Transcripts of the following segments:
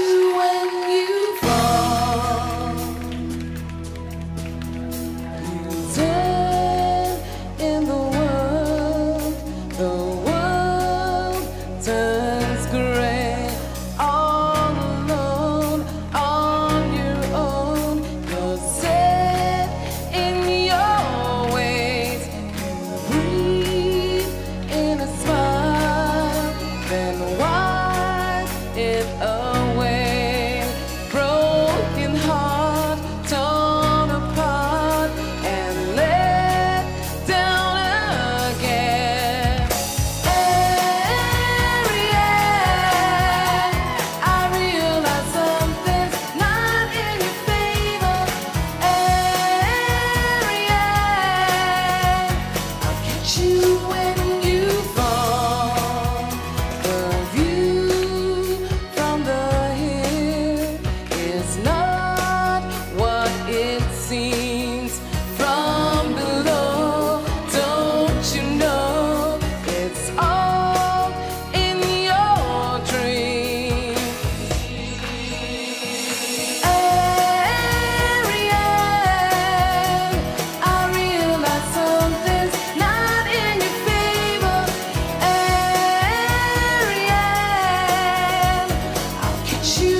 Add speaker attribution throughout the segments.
Speaker 1: when you Choose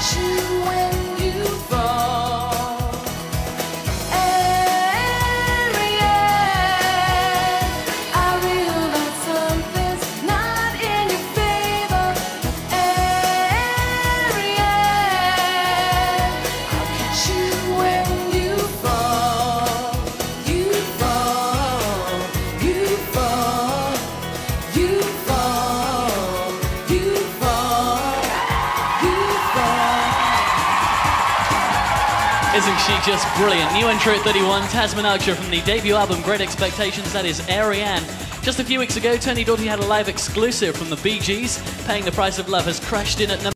Speaker 1: 是
Speaker 2: Isn't she just brilliant? New entry at 31, Tasmin Archer from the debut album Great Expectations, that is Arienne. Just a few weeks ago, Tony Dortie had a live exclusive from the Bee Gees. Paying the Price of Love has crashed in at number